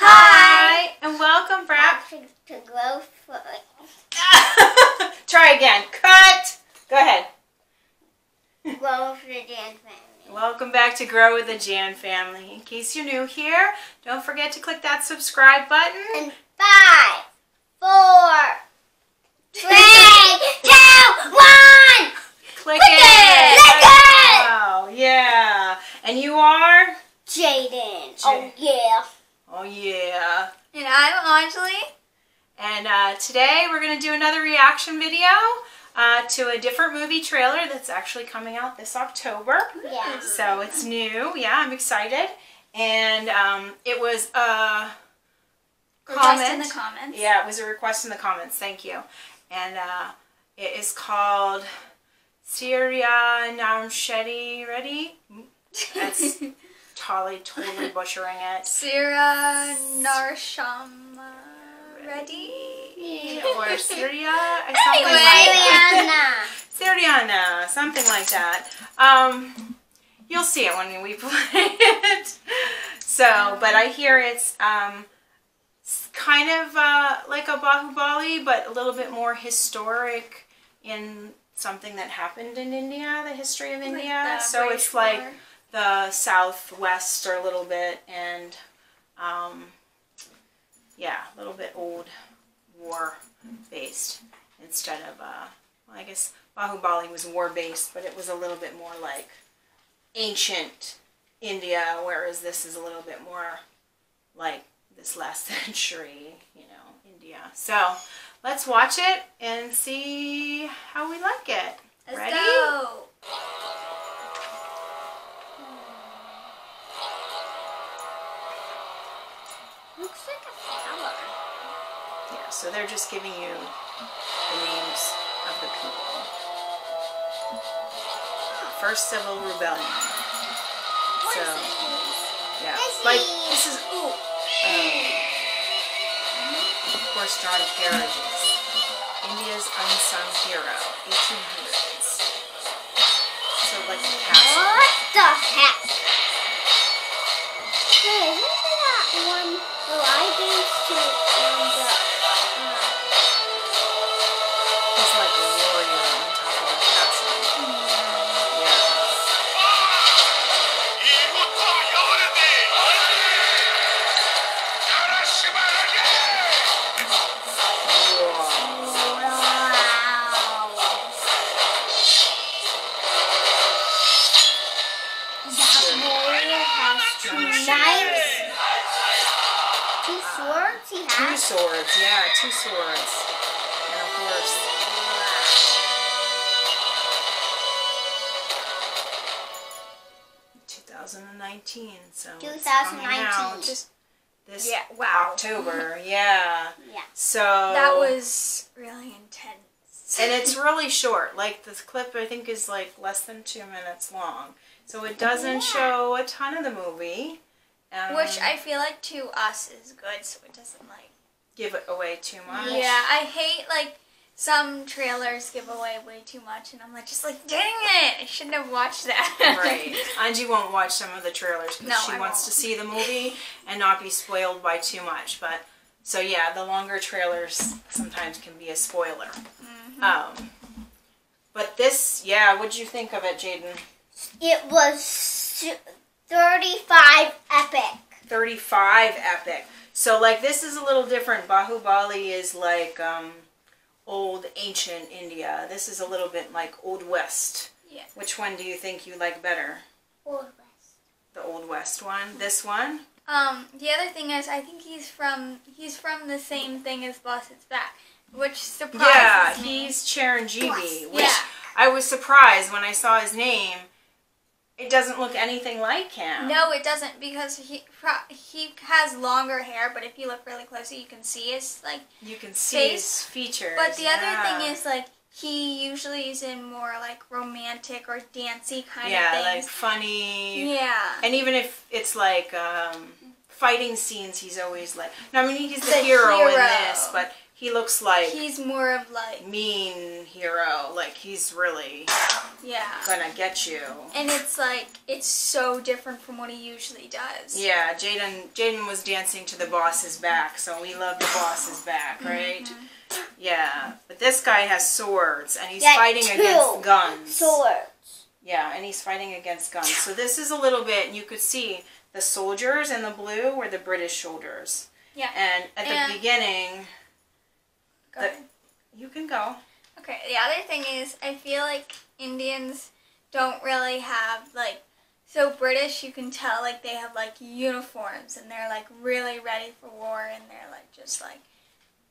Hi, and welcome back. to, to grow food. Try again. Cut. Go ahead. Grow for the Jan family. Welcome back to Grow with the Jan family. In case you're new here, don't forget to click that subscribe button. And five, four, three, two, one. Click, Click it. Click it. Wow, yeah. And you are? Jayden. Oh yeah. Oh, yeah. And I'm Anjali. And uh, today we're going to do another reaction video uh, to a different movie trailer that's actually coming out this October. Yeah. So it's new. Yeah, I'm excited. And um, it was a Request in the comments. Yeah, it was a request in the comments. Thank you. And uh, it is called Syria Namshedi Ready. That's totally, totally butchering it. Sira Narshama Ready. Or Syria, or something Anyway. like that. Syriana, something like that. Um, you'll see it when we play it. So, but I hear it's um, kind of uh, like a Bahubali, but a little bit more historic in something that happened in India, the history of India. the so it's like the southwest or a little bit, and um, yeah, a little bit old war based instead of uh, well, I guess Bahubali was war based, but it was a little bit more like ancient India, whereas this is a little bit more like this last century, you know, India. So let's watch it and see how we like it. Let's Ready? go. So they're just giving you the names of the people. First civil rebellion. So, yeah, like this is ooh, um, horse-drawn carriages. India's unsung hero, 1800s. So like a castle. What the heck? Swords, yeah, two swords. And a horse. Two thousand and nineteen, so 2019. out this Yeah, wow. October, yeah. Yeah. So That was really intense. and it's really short. Like the clip, I think is like less than two minutes long, so it doesn't Yeah. show a ton of the movie. Um, Which I feel like to us is good, so it doesn't like. Give it away too much. Yeah, I hate like some trailers give away way too much, and I'm like, just like, dang it, I shouldn't have watched that. Right. Angie won't watch some of the trailers because No, she I wants won't. to see the movie and not be spoiled by too much. But so yeah, the longer trailers sometimes can be a spoiler. Mhm. Um, but this, yeah, what'd you think of it, Jayden? It was 35 epic. Thirty-five epic. So like this is a little different. Bahubali is like um, old ancient India. This is a little bit like old west. Yeah. Which one do you think you like better? Old west. The old west one. This one. Um, the other thing is, I think he's from he's from the same thing as Boss Is Back, which surprises Yeah, me. he's Chiranjeevi, which Yeah. I was surprised when I saw his name. It doesn't look anything like him. No, it doesn't because he he has longer hair, but if you look really closely, you can see his like. you can see Face. his features. But the other thing is like he usually is in more like romantic or dancey kind yeah, of like things. funny. yeah. And even if it's like um, fighting scenes, he's always like. No, I mean he's the, The hero, in this, but he looks like He's more of like mean hero. Like he's really yeah. gonna get you. And it's like it's so different from what he usually does. Yeah, Jayden Jayden was dancing to the boss's back, so we love the boss's back, right? Mm-hmm. Yeah, but this guy has swords and he's Yeah, fighting against guns. Swords. Yeah, and he's fighting against guns. So this is a little bit. And you could see the soldiers in the blue were the British soldiers, Yeah. and at And- the beginning, Go the- ahead. you can go. Okay, the other thing is I feel like Indians don't really have like so British you can tell like they have like uniforms and they're like really ready for war and they're like just like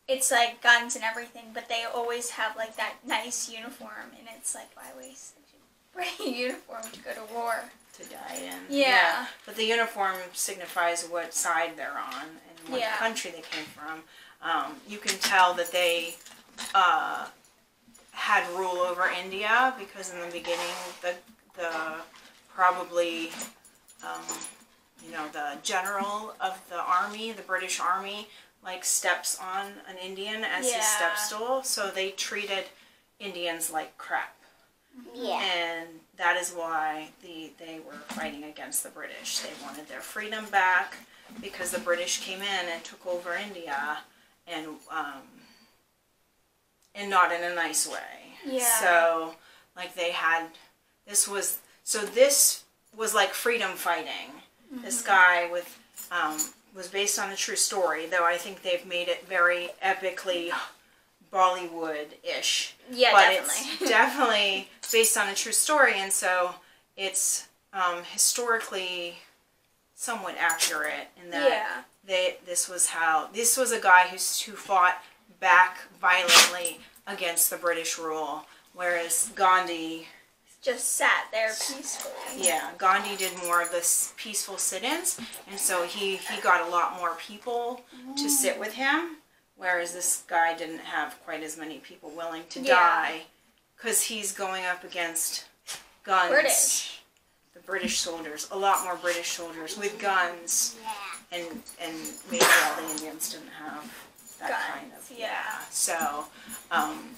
it's like guns and everything, but they always have like that nice uniform and it's like why waste such a pretty uniform to go to war? to die in. Yeah. But the uniform signifies what side they're on and what Yeah. country they came from. Um, you can tell that they uh, had rule over India because in the beginning, the the probably um, you know the general of the army, the British army, like steps on an Indian as his step stool. So they treated Indians like crap Yeah. and that is why the they were fighting against the British. They wanted their freedom back because the British came in and took over India, and um, and not in a nice way. Yeah. So like they had this was so this was like freedom fighting. This guy with um, was based on a true story, though I think they've made it very epically Bollywood ish Yeah, but definitely. it's definitely based on a true story, and so it's um, historically somewhat accurate in that yeah. they this was how this was a guy who's who fought back violently against the British rule, whereas Gandhi, Just sat there peacefully. yeah, Gandhi did more of this peaceful sit-ins, and so he he got a lot more people to mm. sit with him, whereas this guy didn't have quite as many people willing to Yeah. die, because he's going up against guns. British. The British soldiers, a lot more British soldiers with guns, Yeah. and and maybe all the Indians didn't have that kind Guns, of yeah. So, um,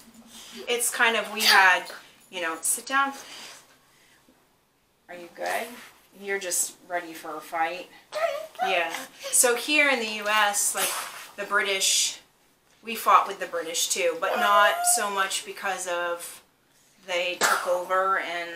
it's kind of we had, you know, sit down. Are you good? You're just ready for a fight. Yeah. So here in the U.S., like the British, we fought with the British too, but not so much because of they took over and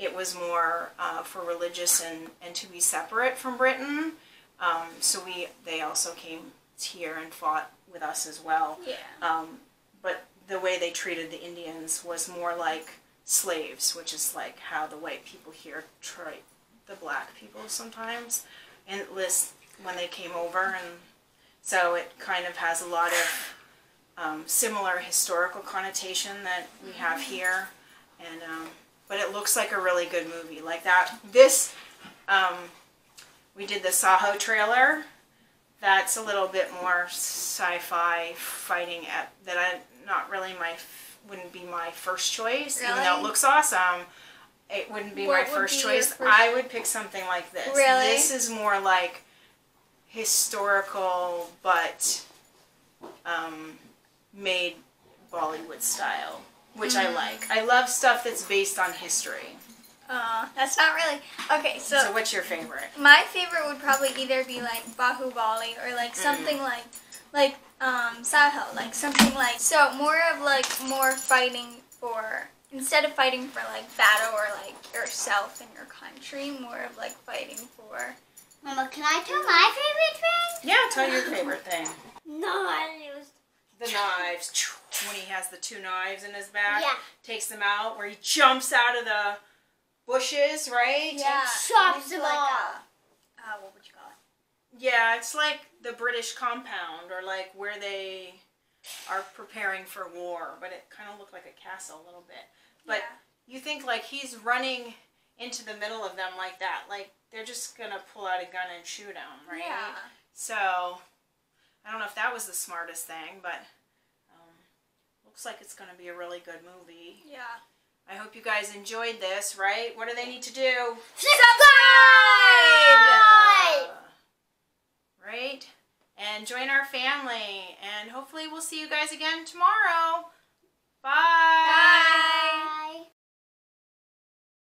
it was more uh, for religious and, and to be separate from Britain. Um, so we they also came here and fought with us as well. Yeah. Um, but the way they treated the Indians was more like slaves, which is like how the white people here treat the black people sometimes, and list when they came over, and so it kind of has a lot of um, similar historical connotation that we have here, and um, but it looks like a really good movie. Like that, this um, we did the Saaho trailer. That's a little bit more sci-fi fighting at that I not really my wouldn't be my first choice, even though it looks awesome. It wouldn't be What my first be choice. first- I would pick something like this. Really? This is more like historical, but um, made Bollywood style, which Mm. I like. I love stuff that's based on history. Uh, that's not really okay. So, So, what's your favorite? my favorite would probably either be like Bahubali or like Mm. something like like um Saaho, like something like so more of like more fighting for instead of fighting for like battle or like yourself and your country, more of like fighting for Mama, can I tell my favorite thing? Yeah, tell your favorite thing. No, it was. The knives. When he has the two knives in his back, Yeah. takes them out, where he jumps out of the bushes, right? Yeah. chops It's them like off. a- uh, what would you call it? Yeah, it's like the British compound, or like where they are preparing for war, but it kind of looked like a castle a little bit. But Yeah. you think like he's running into the middle of them like that, like they're just gonna pull out a gun and shoot him, right? Yeah. So I don't know if that was the smartest thing, but looks like it's gonna be a really good movie. Yeah. I hope you guys enjoyed this, right? What do they need to do? Subscribe! right? And and join our family. And hopefully, we'll see you guys again tomorrow. Bye. Bye.